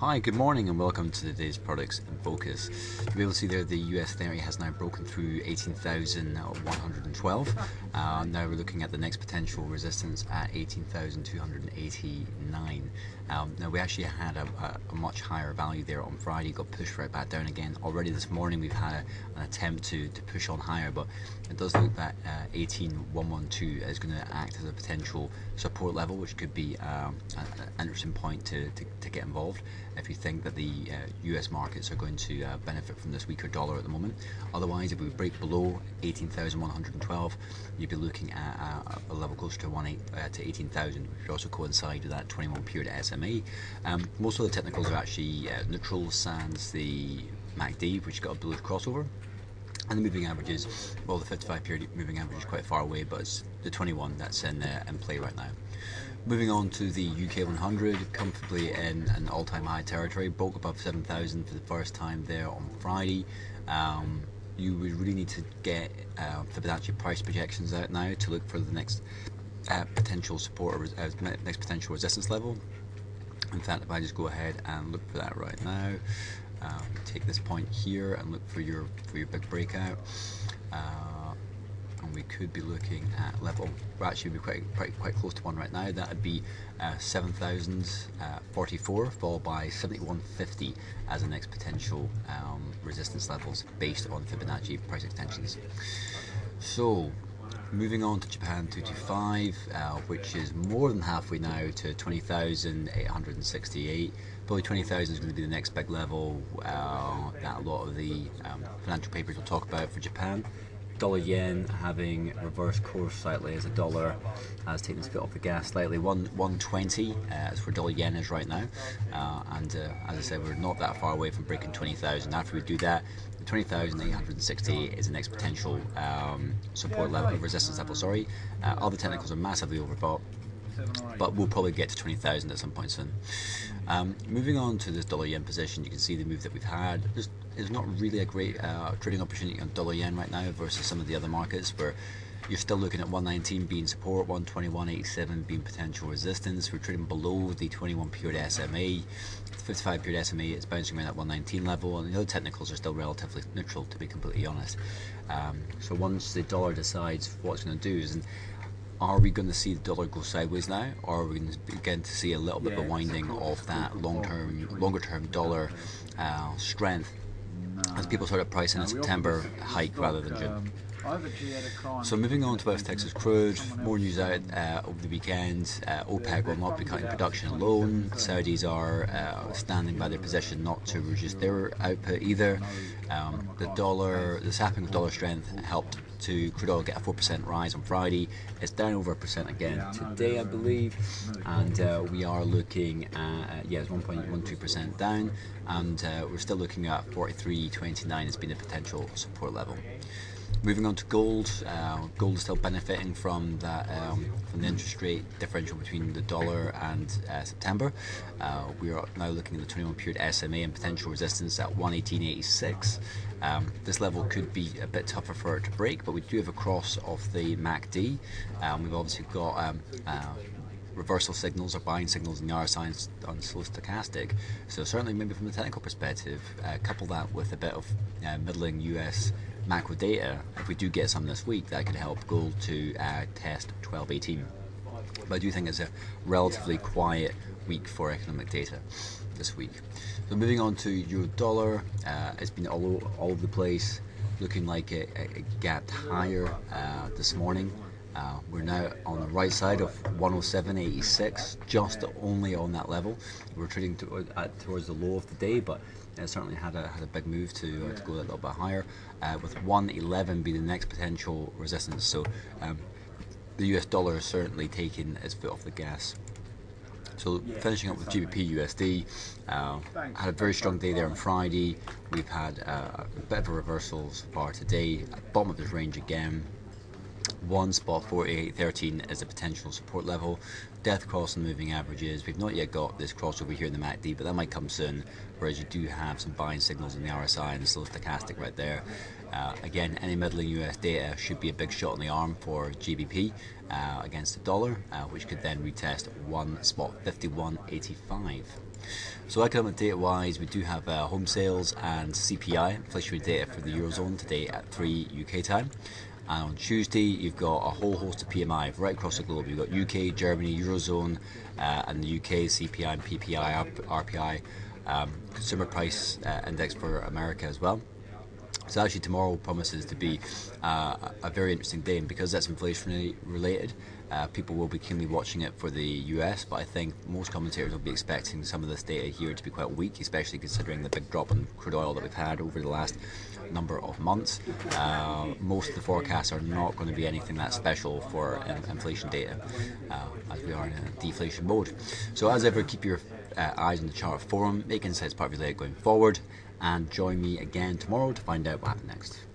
Hi, good morning, and welcome to today's products in focus. You'll be able to see there the US 30 has now broken through 18,112. Uh, now we're looking at the next potential resistance at 18,289. Um, now we actually had a, a, a, much higher value there on Friday, got pushed right back down again. Already this morning we've had a, an attempt to, to push on higher, but it does look that uh, 18112 is going to act as a potential support level, which could be um, an interesting point to, to, to get involved if you think that the uh, US markets are going to uh, benefit from this weaker dollar at the moment. Otherwise, if we break below 18,112, you'd be looking at uh, a level closer to, uh, to 18,000, which would also coincide with that 21 period SMA. Um, most of the technicals are actually uh, neutral, sans the MACD, which got a bullish crossover. And the moving averages, well, the 55 period moving average is quite far away, but it's the 21 that's in, in play right now. Moving on to the UK 100, comfortably in an all-time high territory, broke above 7,000 for the first time there on Friday. Um, you would really need to get uh, Fibonacci price projections out now to look for the next uh, potential support or uh, next potential resistance level. In fact, if I just go ahead and look for that right now, um, take this point here and look for your for your big breakout. And we could be looking at level, we're actually be quite, quite, quite close to one right now, that would be uh, 7,044 followed by 7150 as the next potential um, resistance levels based on Fibonacci price extensions. So moving on to Japan 225 uh, which is more than halfway now to 20,868 probably 20,000 is going to be the next big level uh, that a lot of the um, financial papers will talk about for Japan dollar yen having reversed course slightly as a dollar has taken its foot off the gas slightly. One 120 uh, as for dollar yen is right now, uh, and uh, as I said, we're not that far away from breaking 20,000. After we do that, 20,860 is the next potential um, support level, resistance level. Sorry, uh, all the technicals are massively overbought but we'll probably get to 20,000 at some point soon. Um, moving on to this dollar yen position, you can see the move that we've had. There's, there's not really a great uh, trading opportunity on dollar yen right now versus some of the other markets where you're still looking at 119 being support, 121.87 being potential resistance. We're trading below the 21 period SMA. 55 period SMA is bouncing around that 119 level, and the other technicals are still relatively neutral, to be completely honest. Um, so once the dollar decides what it's going to do, is, are we going to see the dollar go sideways now, or are we going to begin to see a little bit of a winding of that long-term, longer-term dollar uh, strength as people started pricing in September hike rather than June? So moving on to West Texas crude, more news out uh, over the weekend. Uh, OPEC will not be cutting production alone. Saudis are uh, standing by their position not to reduce their output either. Um, the dollar, the sapping of dollar strength helped to crude oil get a 4% rise on Friday. It's down over a percent again today, I believe, and uh, we are looking at yeah, it's 1.12% down, and uh, we're still looking at 43.29 as being a potential support level. Moving on to gold, uh, gold is still benefiting from that um, from the interest rate differential between the dollar and uh, September. Uh, we are now looking at the 21 period SMA and potential resistance at 118.86. Um, this level could be a bit tougher for it to break, but we do have a cross of the MACD. Um, we've obviously got um, uh, reversal signals or buying signals in the RSI on stochastic. So certainly, maybe from a technical perspective, uh, couple that with a bit of uh, middling US macro data, if we do get some this week, that could help gold to uh, test 1218. But I do think it's a relatively quiet week for economic data this week. So moving on to euro dollar, uh, it's been all, all over the place, looking like it, it gapped higher uh, this morning. Uh, we're now on the right side of 107.86, just only on that level. We're trading to, uh, towards the low of the day, but it certainly had a, had a big move to, uh, to go a little bit higher, uh, with 111 being the next potential resistance. So um, the US dollar is certainly taking its foot off the gas. So finishing up with GBP USD, uh, had a very strong day there on Friday. We've had uh, a bit of a reversal so far today, bottom of this range again One spot 48.13 is a potential support level. Death cross the moving averages. We've not yet got this crossover here in the MACD, but that might come soon. Whereas you do have some buying signals in the RSI and the stochastic right there. Uh, again, any middling US data should be a big shot in the arm for GBP uh, against the dollar, uh, which could then retest one spot 51.85. So economic data wise, we do have uh, home sales and CPI inflationary data for the eurozone today at 3 UK time. And on Tuesday, you've got a whole host of PMI right across the globe. You've got UK, Germany, Eurozone, uh, and the UK CPI and PPI, RPI, um, consumer price uh, index for America as well. So actually, tomorrow promises to be uh, a very interesting day, and because that's inflationary related, uh, people will be keenly watching it for the US. But I think most commentators will be expecting some of this data here to be quite weak, especially considering the big drop in crude oil that we've had over the last number of months. Uh, most of the forecasts are not going to be anything that special for inflation data, uh, as we are in a deflation mode. So as ever, keep your uh, eyes on the chart forum, make insights part of your day going forward and join me again tomorrow to find out what happens next.